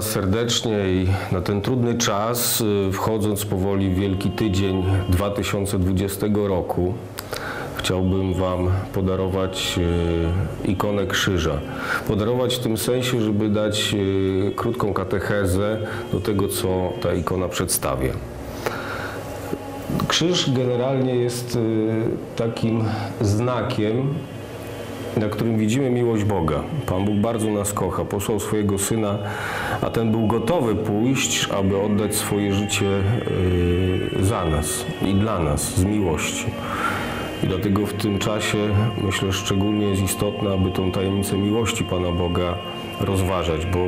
Was serdecznie i na ten trudny czas, y, wchodząc powoli w Wielki Tydzień 2020 roku, chciałbym Wam podarować y, ikonę krzyża. Podarować w tym sensie, żeby dać y, krótką katechezę do tego, co ta ikona przedstawia. Krzyż generalnie jest takim znakiem na którym widzimy miłość Boga. Pan Bóg bardzo nas kocha, posłał swojego Syna, a ten był gotowy pójść, aby oddać swoje życie yy, za nas i dla nas z miłości. I dlatego w tym czasie myślę szczególnie jest istotne, aby tą tajemnicę miłości Pana Boga rozważać, bo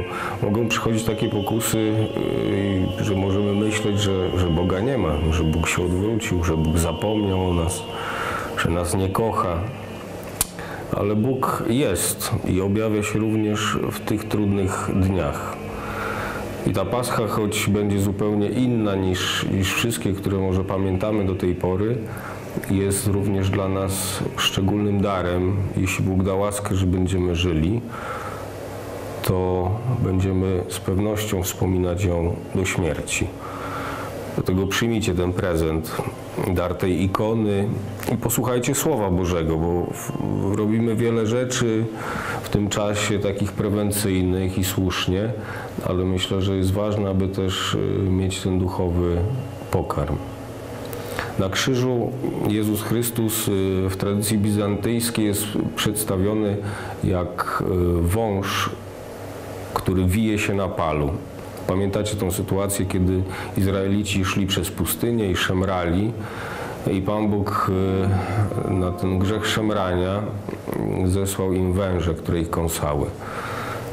mogą przychodzić takie pokusy, yy, że możemy myśleć, że, że Boga nie ma, że Bóg się odwrócił, że Bóg zapomniał o nas, że nas nie kocha ale Bóg jest i objawia się również w tych trudnych dniach. I ta Pascha, choć będzie zupełnie inna niż, niż wszystkie, które może pamiętamy do tej pory, jest również dla nas szczególnym darem. Jeśli Bóg da łaskę, że będziemy żyli, to będziemy z pewnością wspominać ją do śmierci. Dlatego przyjmijcie ten prezent, dar tej ikony i posłuchajcie Słowa Bożego, bo robimy wiele rzeczy w tym czasie takich prewencyjnych i słusznie, ale myślę, że jest ważne, aby też y, mieć ten duchowy pokarm. Na krzyżu Jezus Chrystus y, w tradycji bizantyjskiej jest przedstawiony jak y, wąż, który wije się na palu. Pamiętacie tą sytuację, kiedy Izraelici szli przez pustynię i szemrali i Pan Bóg y, na ten grzech szemrania zesłał im węże, które ich kąsały.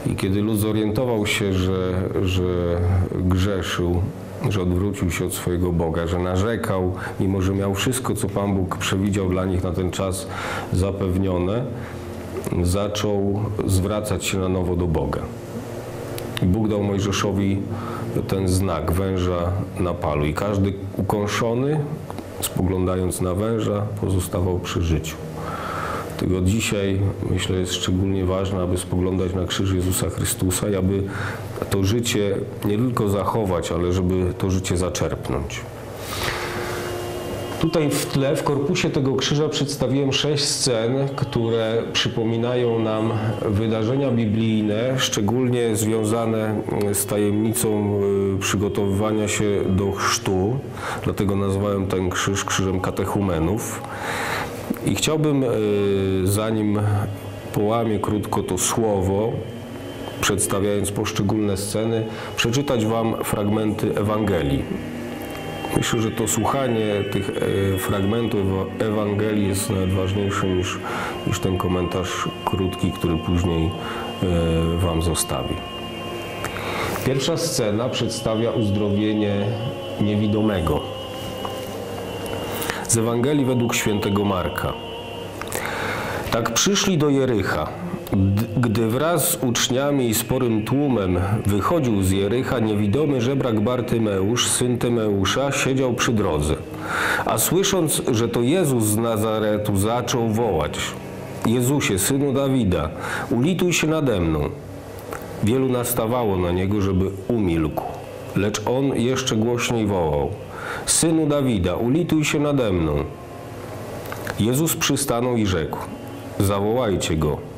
I kiedy lud zorientował się, że, że grzeszył, że odwrócił się od swojego Boga, że narzekał, mimo że miał wszystko, co Pan Bóg przewidział dla nich na ten czas zapewnione, zaczął zwracać się na nowo do Boga. I Bóg dał Mojżeszowi ten znak węża na palu i każdy ukąszony, spoglądając na węża, pozostawał przy życiu. Tego dzisiaj myślę jest szczególnie ważne, aby spoglądać na krzyż Jezusa Chrystusa i aby to życie nie tylko zachować, ale żeby to życie zaczerpnąć. Tutaj w tle, w korpusie tego krzyża przedstawiłem sześć scen, które przypominają nam wydarzenia biblijne, szczególnie związane z tajemnicą y, przygotowywania się do chrztu. Dlatego nazwałem ten krzyż krzyżem katechumenów. I chciałbym, y, zanim połamię krótko to słowo, przedstawiając poszczególne sceny, przeczytać Wam fragmenty Ewangelii. Myślę, że to słuchanie tych e, fragmentów Ewangelii jest nawet ważniejsze niż, niż ten komentarz krótki, który później e, Wam zostawi. Pierwsza scena przedstawia uzdrowienie niewidomego. Z Ewangelii według świętego Marka. Tak przyszli do Jericha. Gdy wraz z uczniami i sporym tłumem wychodził z Jericha, niewidomy żebrak Bartymeusz, syn Tymeusza, siedział przy drodze. A słysząc, że to Jezus z Nazaretu, zaczął wołać: Jezusie, synu Dawida, ulituj się nade mną. Wielu nastawało na niego, żeby umilkł, lecz on jeszcze głośniej wołał: Synu Dawida, ulituj się nade mną. Jezus przystanął i rzekł: Zawołajcie go.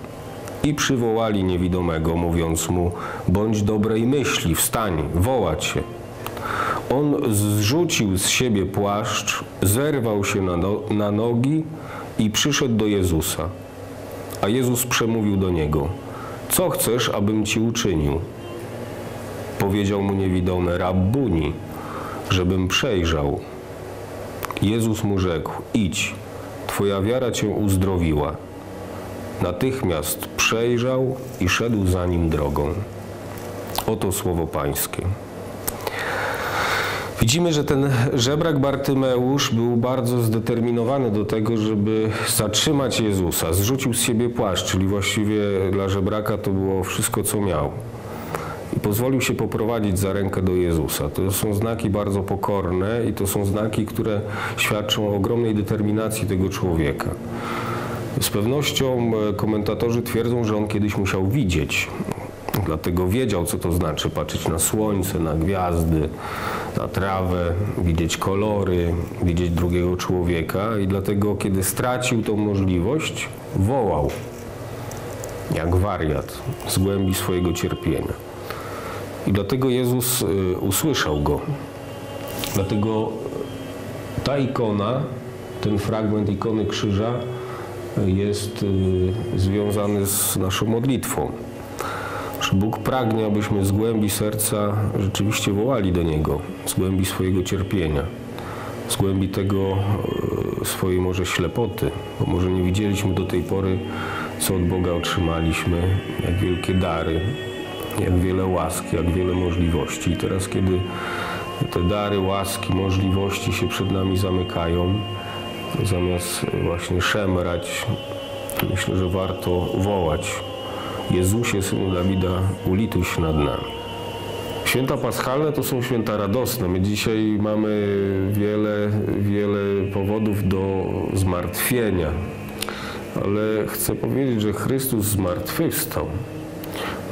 I przywołali niewidomego, mówiąc mu: Bądź dobrej myśli, wstań, wołać się. On zrzucił z siebie płaszcz, zerwał się na, no, na nogi i przyszedł do Jezusa. A Jezus przemówił do niego: Co chcesz, abym ci uczynił? Powiedział mu niewidomy: Rabbuni, żebym przejrzał. Jezus mu rzekł: Idź, twoja wiara cię uzdrowiła. Natychmiast przejrzał i szedł za nim drogą. Oto słowo Pańskie. Widzimy, że ten żebrak Bartymeusz był bardzo zdeterminowany do tego, żeby zatrzymać Jezusa. Zrzucił z siebie płaszcz, czyli właściwie dla żebraka to było wszystko, co miał. I pozwolił się poprowadzić za rękę do Jezusa. To są znaki bardzo pokorne i to są znaki, które świadczą o ogromnej determinacji tego człowieka. Z pewnością e, komentatorzy twierdzą, że on kiedyś musiał widzieć, Dlatego wiedział, co to znaczy patrzeć na słońce, na gwiazdy, na trawę, widzieć kolory, widzieć drugiego człowieka i dlatego, kiedy stracił tą możliwość, wołał jak wariat z głębi swojego cierpienia. I dlatego Jezus y, usłyszał go. Dlatego ta ikona, ten fragment ikony krzyża jest y, związany z naszą modlitwą. Że Bóg pragnie, abyśmy z głębi serca rzeczywiście wołali do Niego, z głębi swojego cierpienia, z głębi tego e, swojej może ślepoty, bo może nie widzieliśmy do tej pory, co od Boga otrzymaliśmy, jak wielkie dary, jak wiele łaski, jak wiele możliwości. I teraz, kiedy te dary, łaski, możliwości się przed nami zamykają, zamiast właśnie szemrać, myślę, że warto wołać Jezusie, Synu Dawida, ulituj się nad nami. Święta paschalne to są święta radosne. My dzisiaj mamy wiele, wiele powodów do zmartwienia, ale chcę powiedzieć, że Chrystus zmartwychwstał.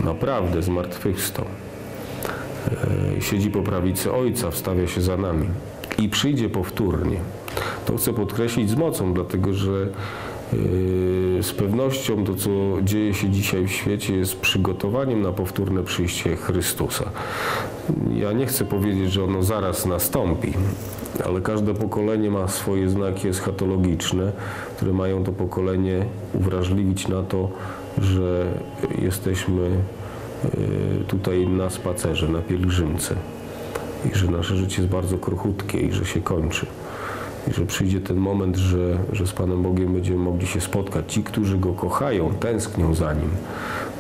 Naprawdę zmartwychwstał. E, Siedzi po prawicy Ojca, wstawia się za nami i przyjdzie powtórnie. To chcę podkreślić z mocą, dlatego że Yy, z pewnością to, co dzieje się dzisiaj w świecie, jest przygotowaniem na powtórne przyjście Chrystusa. Ja nie chcę powiedzieć, że ono zaraz nastąpi, ale każde pokolenie ma swoje znaki eschatologiczne, które mają to pokolenie uwrażliwić na to, że jesteśmy yy, tutaj na spacerze, na pielgrzymce i że nasze życie jest bardzo kruchutkie i że się kończy i że przyjdzie ten moment, że, że z Panem Bogiem będziemy mogli się spotkać. Ci, którzy Go kochają, tęsknią za Nim,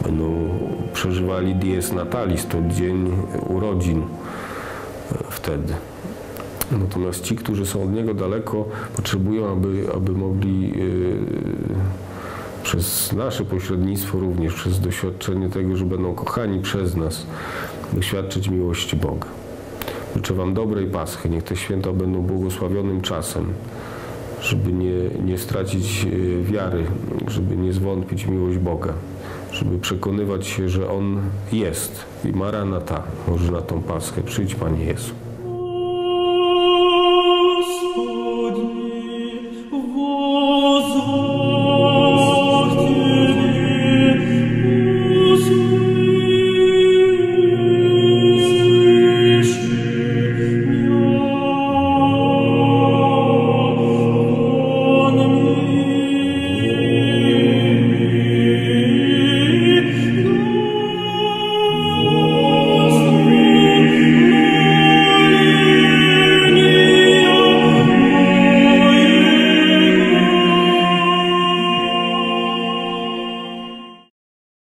będą przeżywali dies natalis, to dzień urodzin e, wtedy. Natomiast ci, którzy są od Niego daleko, potrzebują, aby, aby mogli yy, przez nasze pośrednictwo również, przez doświadczenie tego, że będą kochani przez nas, doświadczyć miłości Boga. Życzę Wam dobrej Paschy. Niech te święta będą błogosławionym czasem, żeby nie, nie stracić e, wiary, żeby nie zwątpić miłość Boga, żeby przekonywać się, że On jest i Maranata może na tą Paschę. Przyjdź Panie Jezu.